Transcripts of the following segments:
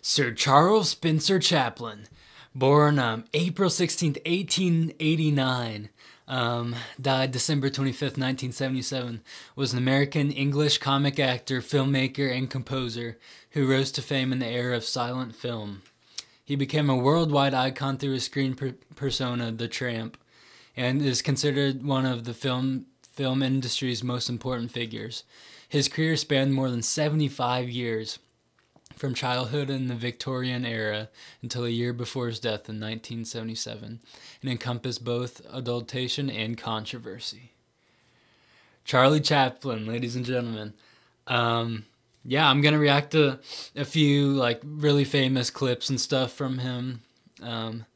Sir Charles Spencer Chaplin, born um, April 16th, 1889, um, died December 25th, 1977, was an American English comic actor, filmmaker, and composer who rose to fame in the era of silent film. He became a worldwide icon through his screen per- persona, The Tramp, and is considered one of the film film industry's most important figures. His career spanned more than 75 years from childhood in the Victorian era until a year before his death in 1977 and encompassed both adultation and controversy. Charlie Chaplin, ladies and gentlemen. Um, yeah, I'm gonna react to a few like really famous clips and stuff from him. Um,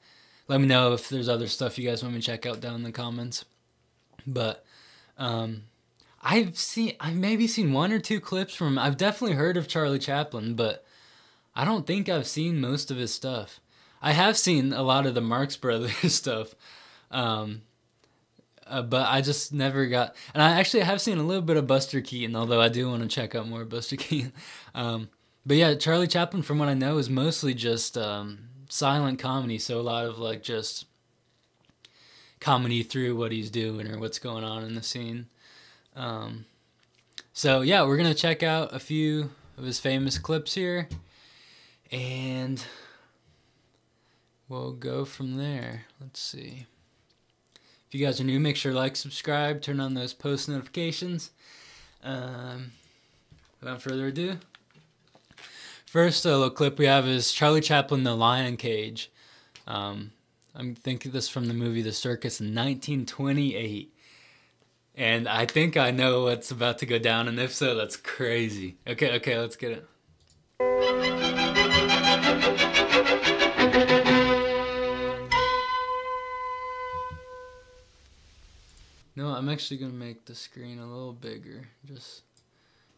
let me know if there's other stuff you guys want me to check out down in the comments. But um, I've seen, I've maybe seen one or two clips from. I've definitely heard of Charlie Chaplin, but I don't think I've seen most of his stuff. I have seen a lot of the Marx Brothers stuff, um, uh, but I just never got. And I actually have seen a little bit of Buster Keaton, although I do want to check out more Buster Keaton. Um, but yeah, Charlie Chaplin, from what I know, is mostly just um, silent comedy. So a lot of like just comedy through what he's doing or what's going on in the scene. Um, so yeah, we're gonna check out a few of his famous clips here and we'll go from there. Let's see. If you guys are new, make sure to like, subscribe, turn on those post notifications. Um, without further ado, first little clip we have is Charlie Chaplin, The Lion Cage. Um, I'm thinking this from the movie The Circus in 1928. And I think I know what's about to go down, and if so, that's crazy. Okay, okay, let's get it. No, I'm actually gonna make the screen a little bigger, just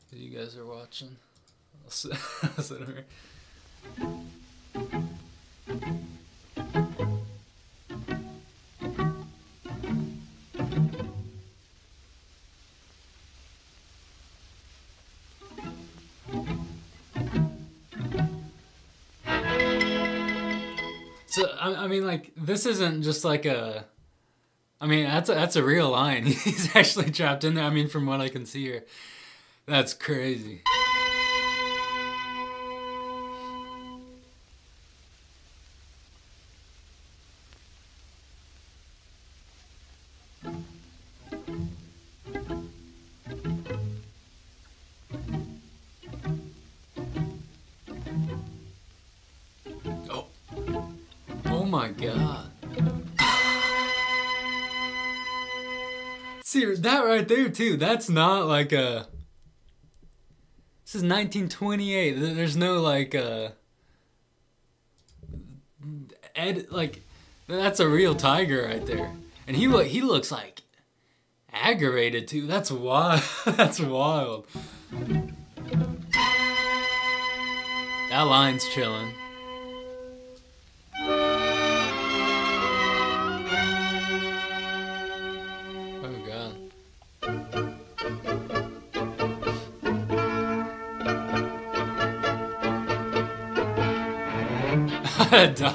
so you guys are watching. I'll sit, I'll sit over. So I, I mean, like this isn't just like a. I mean, that's a, that's a real line. He's actually trapped in there. I mean, from what I can see here, that's crazy. See, that right there, too, that's not like a. This is 1928. There's no like uh Ed like that's a real tiger right there. And he look he looks like aggravated too. That's wild. that's wild. That line's chilling. Dog.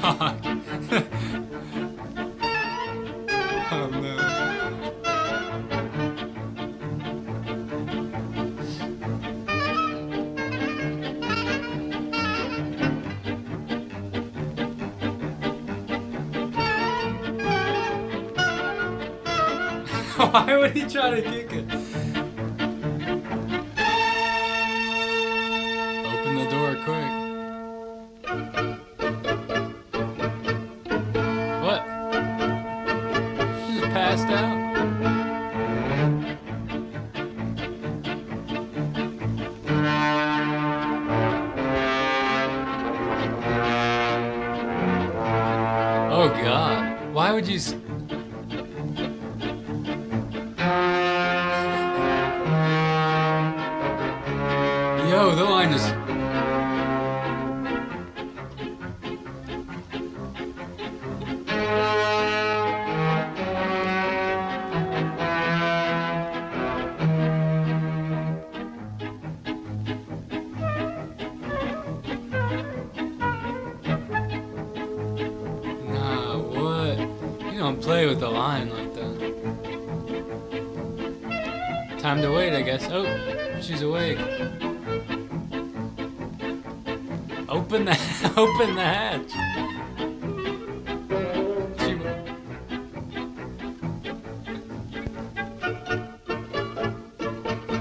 oh no. Why would he try to kick it? no, the line is. Nah, what? You don't play with the line like that. Time to wait, I guess. Oh, she's awake. Open the open the hatch.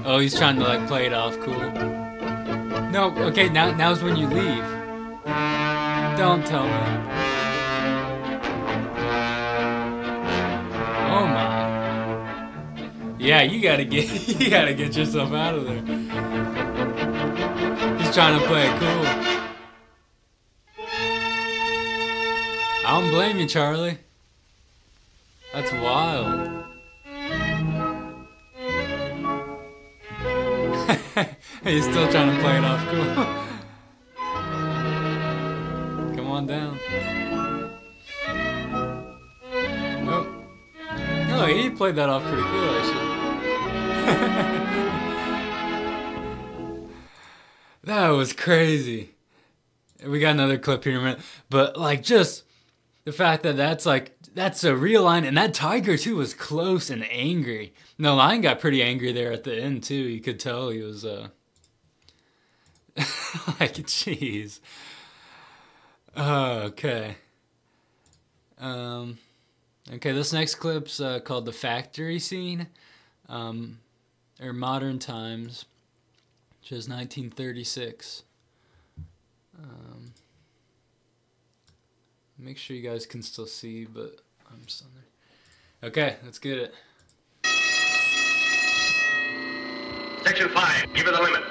Oh, he's trying to like play it off cool. No, okay, now now's when you leave. Don't tell me. Oh my. Yeah, you gotta get you gotta get yourself out of there. He's trying to play it cool. I don't blame you, Charlie. That's wild. He's still trying to play it off cool. Come on down. Oh. No, he played that off pretty cool, actually. that was crazy. We got another clip here in a minute. But, like, just the fact that that's, like, that's a real line. And that tiger, too, was close and angry. And the lion got pretty angry there at the end, too. You could tell he was, uh, like, jeez. Okay. Um, okay, this next clip's uh, called The Factory Scene, um, or Modern Times, which is 1936. Um, make sure you guys can still see, but I'm still there. Okay, let's get it. Section 5, give it the limit.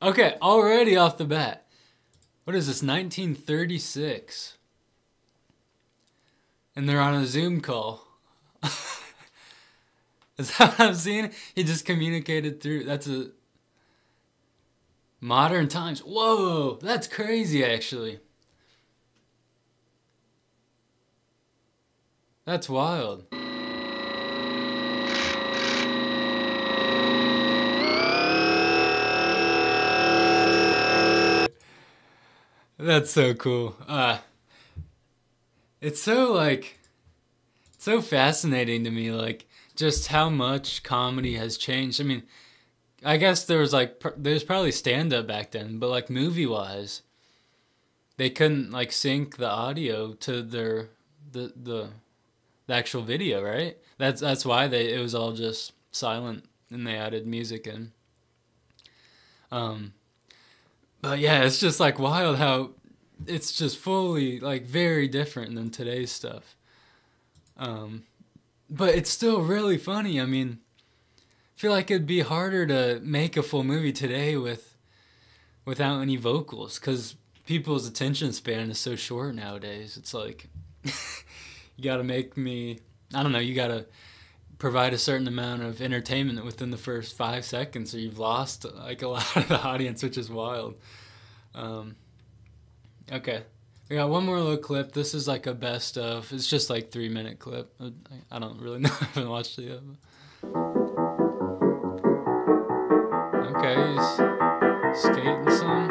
Okay, already off the bat. What is this, 1936? And they're on a Zoom call. is that what I'm seeing? He just communicated through. That's a. Modern times. Whoa, that's crazy, actually. That's wild. That's so cool. Uh it's so like so fascinating to me like just how much comedy has changed. I mean, I guess there was like pr- there's probably stand up back then, but like movie wise they couldn't like sync the audio to their the the the actual video, right? That's that's why they it was all just silent and they added music in. Um but yeah, it's just like wild how it's just fully like very different than today's stuff. Um, but it's still really funny. I mean, feel like it'd be harder to make a full movie today with without any vocals because people's attention span is so short nowadays. It's like you got to make me. I don't know. You got to provide a certain amount of entertainment within the first five seconds, or you've lost like a lot of the audience, which is wild. Um, okay, we got one more little clip. This is like a best of. It's just like three minute clip. I, I don't really know. I haven't watched it yet. But. He's skating some.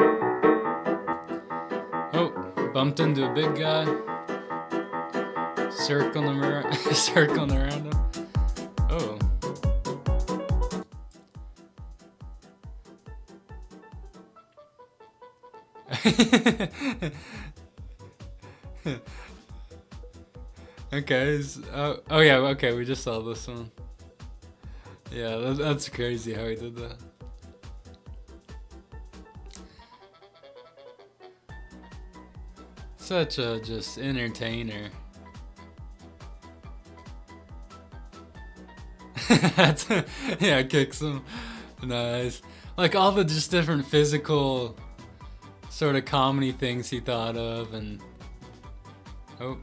Oh, bumped into a big guy. Circling around, circling around him. Oh. okay. Oh, oh yeah. Okay, we just saw this one. Yeah, that, that's crazy how he did that. Such a just entertainer. Yeah, kicks him. Nice. Like all the just different physical sort of comedy things he thought of and oh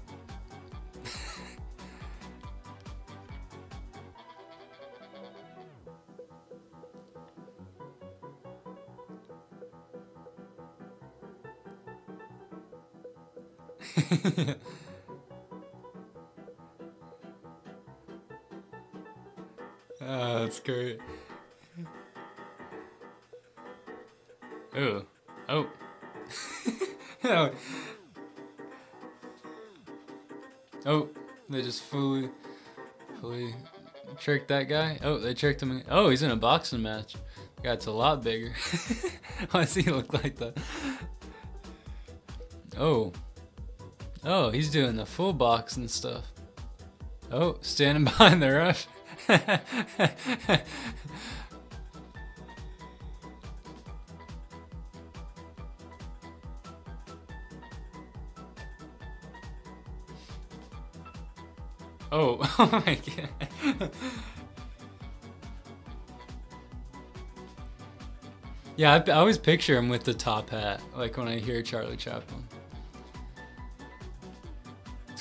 oh, that's great. Oh, oh. oh. oh, they just fully, fully tricked that guy. Oh, they tricked him. Oh, he's in a boxing match. Guy's a lot bigger. Why does he look like that? Oh. Oh, he's doing the full box and stuff. Oh, standing behind the ref. oh, oh my god. yeah, I, I always picture him with the top hat, like when I hear Charlie Chaplin.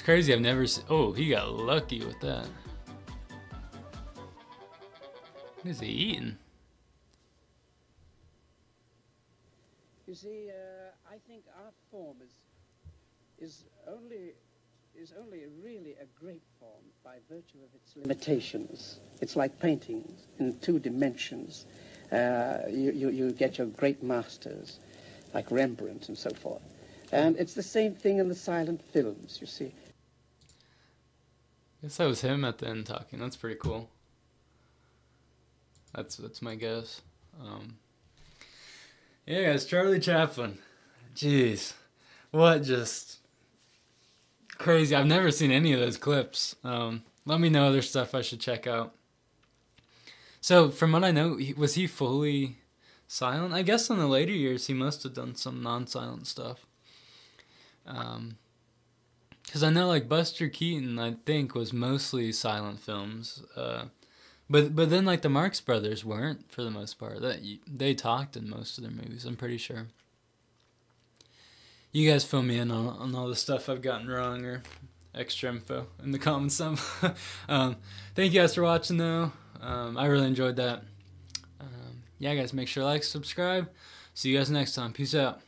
Crazy, I've never seen. Oh, he got lucky with that. What is he eating? You see, uh, I think our form is is only is only really a great form by virtue of its limitations. It's like paintings in two dimensions. Uh, you, you, you get your great masters, like Rembrandt and so forth. And it's the same thing in the silent films, you see. I guess that was him at the end talking. That's pretty cool. That's that's my guess. Um, yeah, it's Charlie Chaplin. Jeez, what just crazy! I've never seen any of those clips. Um, let me know other stuff I should check out. So, from what I know, was he fully silent? I guess in the later years he must have done some non-silent stuff. Um, because I know like Buster Keaton, I think was mostly silent films. Uh, but but then like the Marx Brothers weren't for the most part. That they talked in most of their movies. I'm pretty sure. You guys fill me in on, on all the stuff I've gotten wrong or extra info in the comments. Um, thank you guys for watching though. Um, I really enjoyed that. Um, yeah, guys, make sure to like, subscribe. See you guys next time. Peace out.